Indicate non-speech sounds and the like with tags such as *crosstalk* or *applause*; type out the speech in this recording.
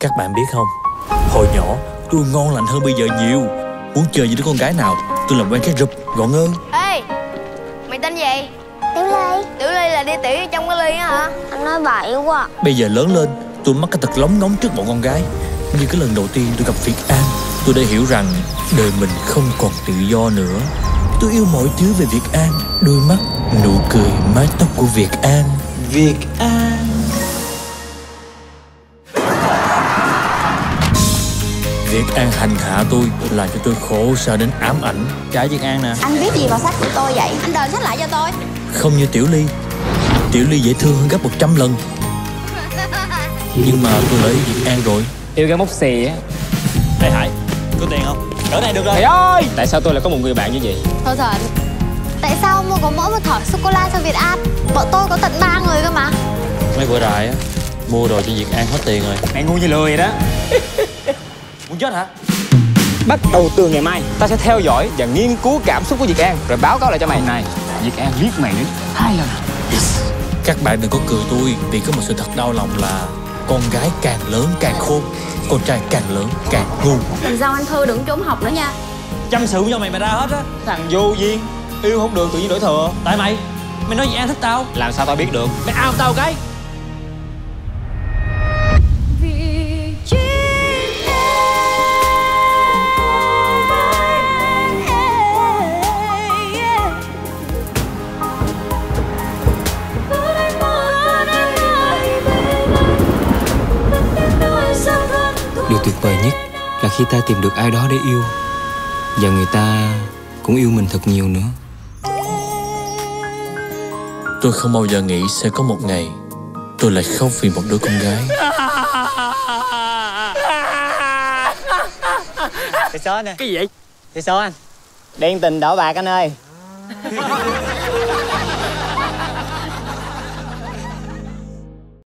Các bạn biết không? Hồi nhỏ tôi ngon lành hơn bây giờ nhiều. Muốn chơi với đứa con gái nào Tôi làm quen cái rụp gọn ơn Ê Mày tên gì? Tiểu Ly. Tiểu Ly là đi tiểu trong cái ly á hả? Anh nói bậy quá Bây giờ lớn lên Tôi mắc cái tật lóng ngóng trước bọn con gái. Như cái lần đầu tiên tôi gặp Việt An Tôi đã hiểu rằng đời mình không còn tự do nữa. Tôi yêu mọi thứ về Việt An. Đôi mắt, nụ cười, mái tóc của Việt An. Việt An Việt An hành hạ tôi Làm cho tôi khổ sở đến ám ảnh. Trái Việt An nè. Anh viết gì vào sách của tôi vậy? Anh đền sách lại cho tôi. Không như Tiểu Ly. Tiểu Ly dễ thương hơn gấp 100 lần. Nhưng mà tôi lấy Việt An rồi. Yêu cái mốc xì á. Ê Hải, có tiền không? Cỡ này được rồi. Thầy ơi! Tại sao tôi lại có một người bạn như vậy? Thôi Thuận Tại sao mua có mỗi một thỏi sô-cô-la cho Việt An? Bọn tôi có tận ba người cơ mà. Mấy bữa rại á Mua đồ cho Việt An hết tiền rồi. Mày ngu như lười vậy đó *laughs* Chết hả? Bắt đầu từ ngày mai Ta sẽ theo dõi và nghiên cứu cảm xúc của Việt An Rồi báo cáo lại cho mày. Này Việt An liếc mày đến hai lần Các bạn đừng có cười tôi Vì có một sự thật đau lòng là Con gái càng lớn càng khôn Con trai càng lớn càng ngu. Lần sau anh Thư đừng trốn học nữa nha? Chăm sự cho mày mày ra hết á. Thằng vô duyên Yêu không được tự nhiên đổi thừa. Tại mày Mày nói Việt An thích tao. Làm sao tao biết được? Mày ao tao cái Điều tuyệt vời nhất là khi ta tìm được ai đó để yêu. Và người ta cũng yêu mình thật nhiều nữa. Tôi không bao giờ nghĩ sẽ có một ngày Tôi lại khóc vì một đứa con gái. Cái số nè. Cái gì vậy? Cái số anh Đen tình đỏ bạc anh ơi *laughs*